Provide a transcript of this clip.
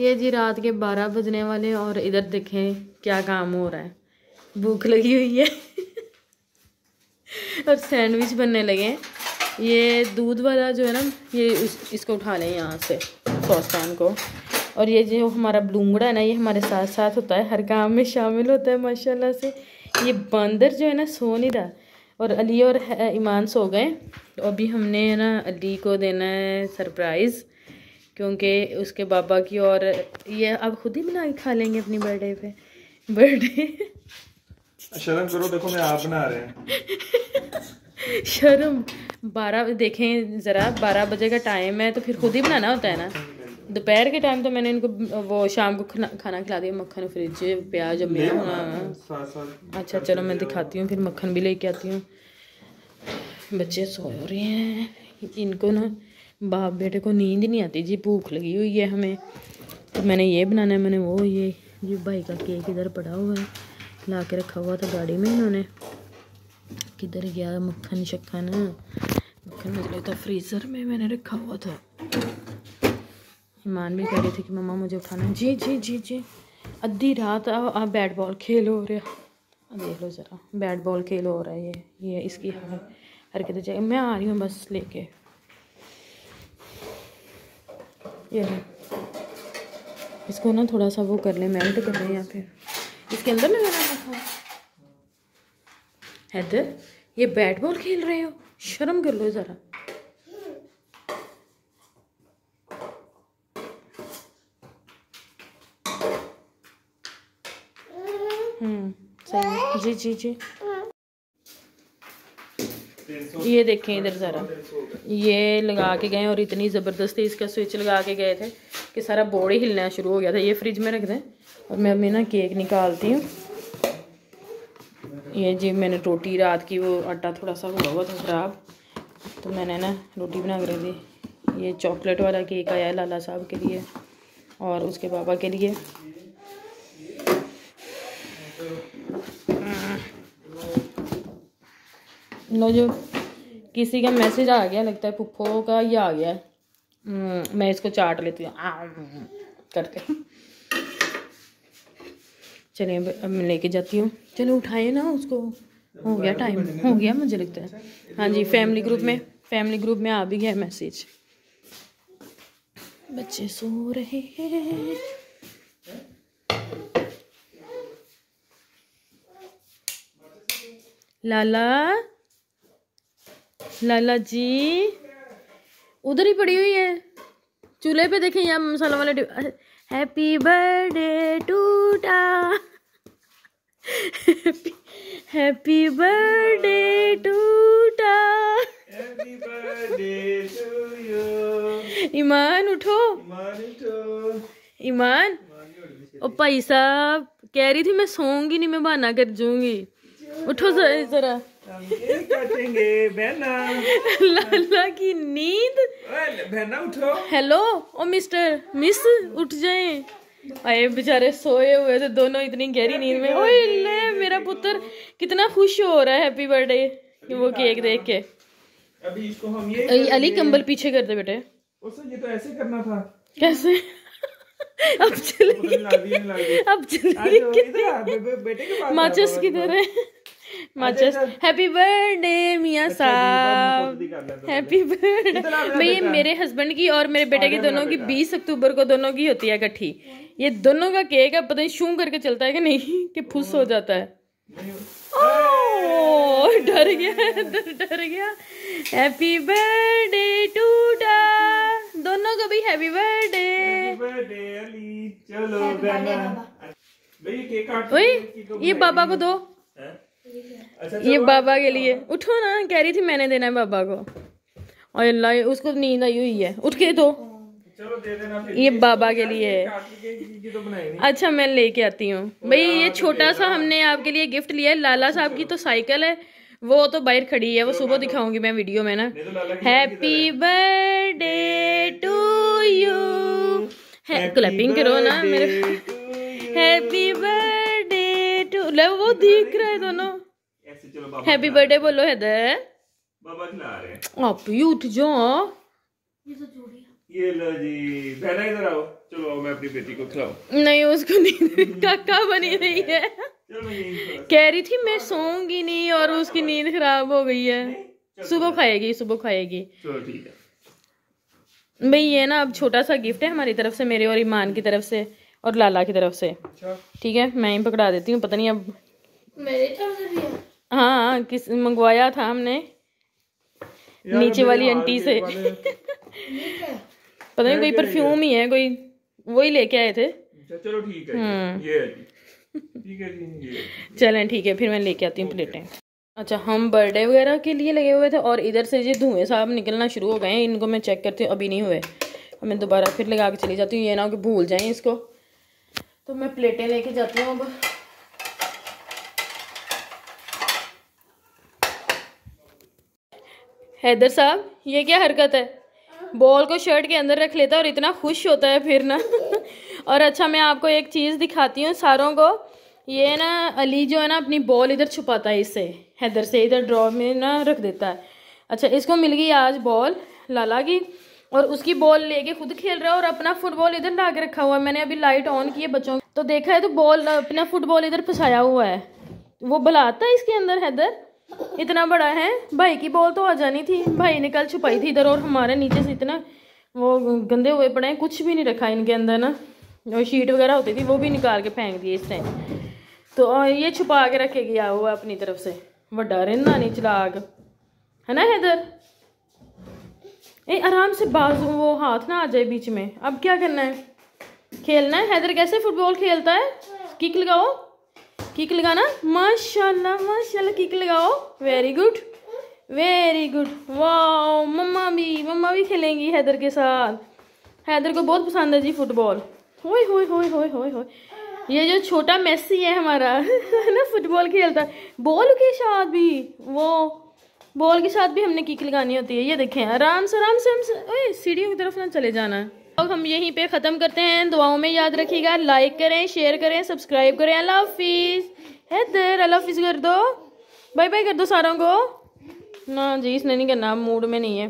ये जी रात के बारह बजने वाले और इधर देखें क्या काम हो रहा है। भूख लगी हुई है। और सैंडविच बनने लगे हैं। ये दूध वाला जो है ना ये उस, इसको उठा लें यहाँ से सॉस पैन को। और ये जो हमारा ब्लूंगड़ा है ना ये हमारे साथ साथ होता है हर काम में शामिल होता है माशाल्लाह से। ये बंदर जो है ना सो नहीं रहा। और अली और ईमान सो गए। अभी हमने ना अली को देना है सरप्राइज़। क्योंकि उसके बाबा की और ये अब खुद ही बना के खा लेंगे अपनी बर्थडे पे। बर्थडे शर्म करो देखो मैं आप बना रहे हैं। शर्म। बारह देखें ज़रा बारह बजे का टाइम है तो फिर खुद ही बनाना होता है ना? दोपहर के टाइम तो मैंने इनको वो शाम को खाना खाना खिला दिया मक्खन फ्रिज प्याज अब अच्छा चलो मैं दिखाती हूँ फिर मक्खन भी लेके आती हूँ। बच्चे सो रहे हैं। इनको ना बाप, बेटे को नींद नहीं आती जी, भूख लगी हुई है हमें। तो मैंने ये बनाना है, मैंने वो, ये ये भाई का केक इधर पड़ा हुआ है ला के रखा हुआ था गाड़ी में इन्होंने। किधर गया मक्खन शक्खन? मक्खन मुझे था फ्रीज़र में मैंने रखा हुआ था। ईमान भी कह रही थी कि मम्मा मुझे उठाना जी जी जी जी। अद्धी रात आप बैट बॉल खेल हो रहा देख लो ज़रा बैट बॉल खेल हो रहा है ये ये इसकी हरकत जाएगी मैं आ रही हूँ बस लेके। ये इसको ना थोड़ा सा वो कर ले मेल्ट कर ले या फिर। इसके अंदर लगाना था। हैदर, ये बैट बॉल खेल रहे हो? शर्म कर लो ज़रा। हम्म सही। जी जी जी। ये देखें इधर ज़रा। ये लगा के गए और इतनी ज़बरदस्ती इसका स्विच लगा के गए थे कि सारा बोर्ड ही हिलना शुरू हो गया था। ये फ्रिज में रख दें और मैं अभी ना केक निकालती हूँ। ये जी मैंने रोटी रात की वो आटा थोड़ा सा हुआ हुआ था ख़राब तो मैंने ना रोटी बना कर दी। ये चॉकलेट वाला केक आया लाला साहब के लिए और उसके पापा के लिए। लो जो। किसी का मैसेज आ गया लगता है पुप्पो का ये आ गया। हम्म, मैं इसको चाट लेती हूँ। करके। चलिए अब मैं लेके जाती हूँ। चलो उठाए ना उसको। हो गया टाइम हो गया मुझे लगता है। हाँ जी फैमिली ग्रुप में फैमिली ग्रुप में आ भी गया मैसेज बच्चे सो रहे हैं। लाला? लाला जी। उधर ही पड़ी हुई है। चूल्हे पे देखें यहाँ मसाला वाले हैप्पी बर्थडे टूटा हैप्पी बर्थडे टूटा ईमान उठो। ईमान ओ भाई साहब कह रही थी मैं सोऊँगी नहीं मैं बहाना कर जूँगी। उठो जरा। काटेंगे बहना लाला की नींद। बहना उठो। हेलो ओ मिस्टर मिस उठ जाए। अरे बेचारे सोए हुए थे दोनों इतनी गहरी नींद में। ओए ले मेरा पुत्र कितना खुश हो रहा है हैप्पी बर्थडे वो केक देख के। अभी इसको हम ये अली कंबल पीछे कर दे बेटे। ये तो ऐसे करना था। कैसे? अब चलिए अब चलिए माचिस किधर है? माचिस हैप्पी बर्थडे मियाँ साहब। हैप्पी बर्थडे भाई मेरे हस्बैंड की और मेरे बेटे की दोनों की बीस अक्टूबर को दोनों की होती है इकट्ठी। ये दोनों का केक है पता नहीं शू करके चलता है कि नहीं कि फुस हो जाता है। डर गया डर गया। हैप्पी बर्थडे टू दोनों को भी हैप्पी बर्थडे चलो ये बाबा को दो। अच्छा, ये बाबा के लिए। उठो ना कह रही थी मैंने देना है बाबा को। और अल्लाह उसको नींद आई हुई है। उठ के दो। चलो ये बाबा के लिए तो अच्छा मैं लेके आती हूँ। भाई ये छोटा सा हमने आपके लिए गिफ्ट लिया है। लाला साहब की तो साइकिल है। वो तो बाहर खड़ी है। वो सुबह दिखाऊँगी मैं वीडियो में ना। Happy birthday to you clapping करो ना मेरे हैप्पी बर्थडे टू वो दिख रहा है दोनों। हैप्पी बर्थडे बोलो हैदर। बाबा खिला रहे हैं। आप ही उठ जाओ। ये लो जी बहना इधर आओ। चलो आओ मैं अपनी बेटी को खिलाऊं। नहीं उसको नींद काका बनी रही है। कह रही थी मैं सोऊँगी नहीं और उसकी नींद खराब हो गई है। सुबह खाएगी सुबह खाएगी। ठीक है। भाई ये ना अब छोटा सा गिफ्ट है हमारी तरफ़ से मेरे और ईमान की तरफ़ से और लाला की तरफ़ से। अच्छा। ठीक है मैं ही पकड़ा देती हूँ पता नहीं अब मेरे तरफ़ से भी है। हाँ किस मंगवाया था हमने। नीचे वाली आंटी से। पता नहीं कोई परफ्यूम ही है कोई वही लेके आए थे। अच्छा, चलो ठीक है हम्म। ये ठीक है जी चलें ठीक है फिर मैं लेके आती हूँ प्लेटें। अच्छा हम बर्थडे वगैरह के लिए लगे हुए थे और इधर से ये धुएँ साहब निकलना शुरू हो गए हैं। इनको मैं चेक करती हूँ अभी नहीं हुए। मैं दोबारा फिर लगा के चली जाती हूँ ये ना हो कि भूल जाएँ इसको। तो मैं प्लेटें लेके जाती हूँ अब। हैदर साहब, ये क्या हरकत है? बॉल को शर्ट के अंदर रख लेता है और इतना खुश होता है फिर ना। और अच्छा मैं आपको एक चीज़ दिखाती हूँ सारों को। ये ना, अली जो है ना, अपनी बॉल इधर छुपाता है इससे हैदर से इधर ड्रॉ में ना रख देता है। अच्छा इसको मिल गई आज बॉल, लाला की। और उसकी बॉल लेके खुद खेल रहा है और अपना फुटबॉल इधर ला के रखा हुआ है। मैंने अभी लाइट ऑन की है बच्चों। तो देखा है तो बॉल, अपना फुटबॉल इधर फंसाया हुआ है। वो बुलाता है इसके अंदर, हैदर? इतना बड़ा है। भाई की बॉल तो आ जानी थी। भाई ने कल छुपाई थी इधर और हमारे नीचे से इतना वो गंदे हुए पड़े हैं। कुछ भी नहीं रखा इनके अंदर ना। जो शीट वगैरह होती थी, वो भी निकाल के फेंक दिए इस टाइम तो ये छुपा के रखे गया हुआ अपनी तरफ़ से। वड्डा रिंदा नहीं चलाक है ना इधर ए, आराम से बाजू, वो हाथ ना आ जाए बीच में। अब क्या करना है? खेलना है? हैदर कैसे फुटबॉल खेलता है? किक लगाओ। किक लगाना? माशाल्लाह माशाल्लाह, किक लगाओ। Very good very good wow मम्मा भी मम्मा भी खेलेंगी हैदर के साथ। हैदर को बहुत पसंद है जी फुटबॉल। होय होय होय होय होय होय। ये जो छोटा मेसी है हमारा, है ना, फुटबॉल खेलता है। बॉल के साथ भी, वो बॉल के साथ भी हमने किक लगानी होती है। ये देखें, आराम से आराम से ओए, सीढ़ियों की तरफ़ ना चले जाना। है अब हम यहीं पे ख़त्म करते हैं। दुआओं में याद रखिएगा लाइक करें शेयर करें सब्सक्राइब करें। अल्लाह हाफिज़ है हैदर अल्लाह हाफिज़ कर दो। बाय बाय कर दो सारों को। ना, जी, इसने नहीं करना मूड में नहीं है।